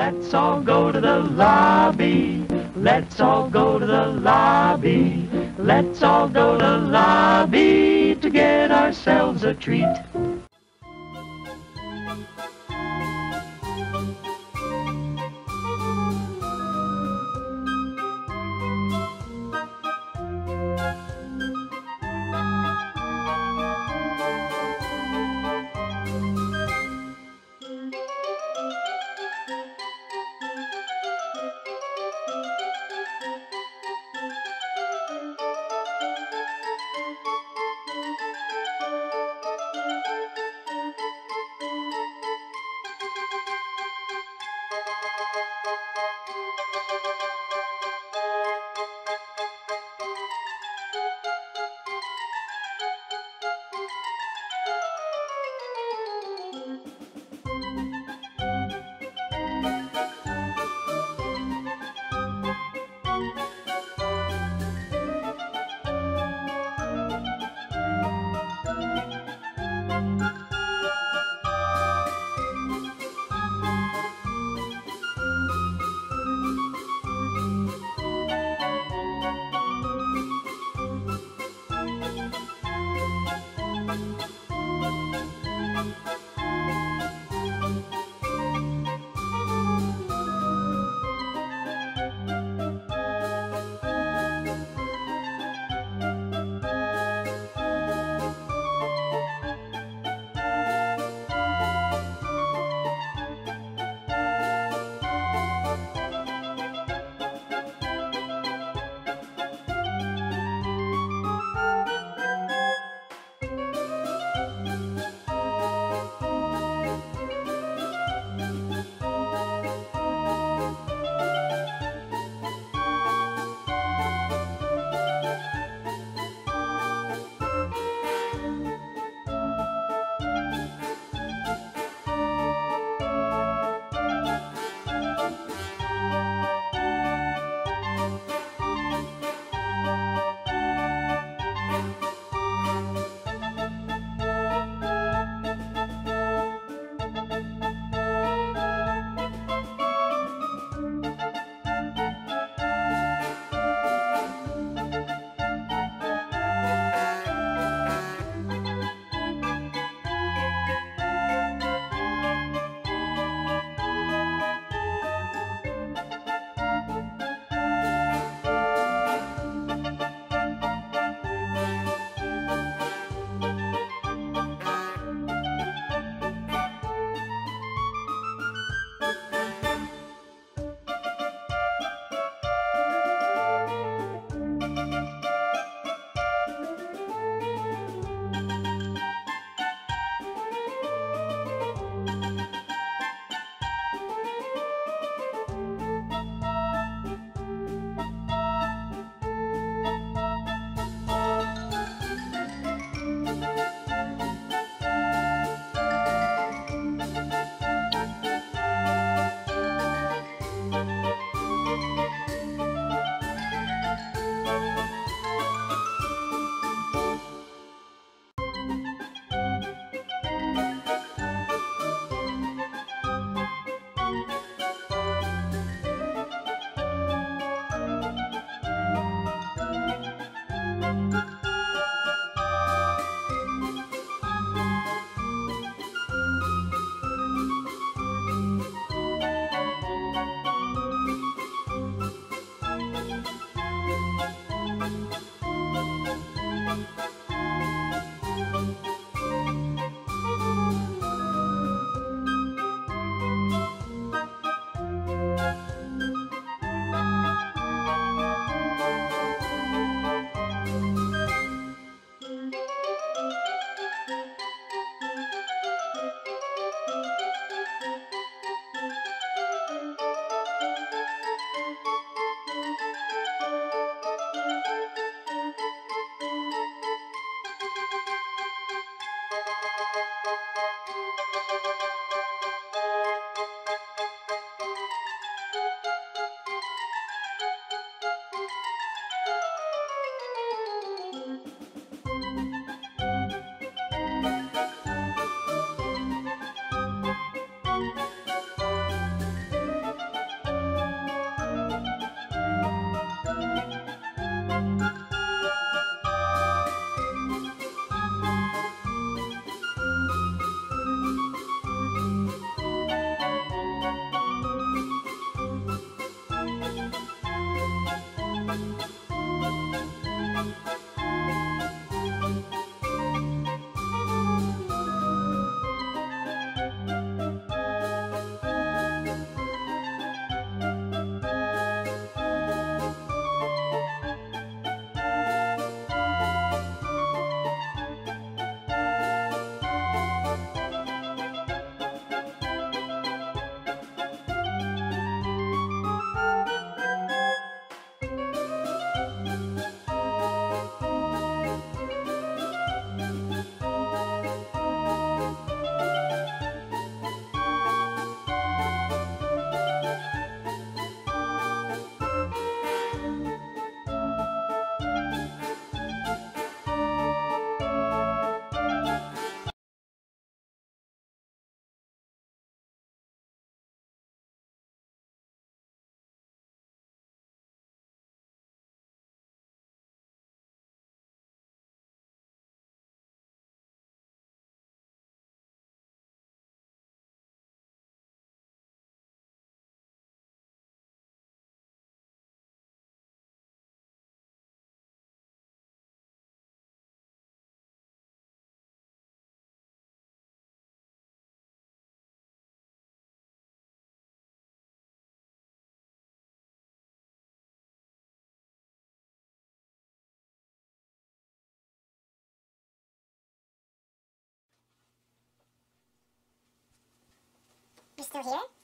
Let's all go to the lobby. Let's all go to the lobby. Let's all go to the lobby to get ourselves a treat. Música still here.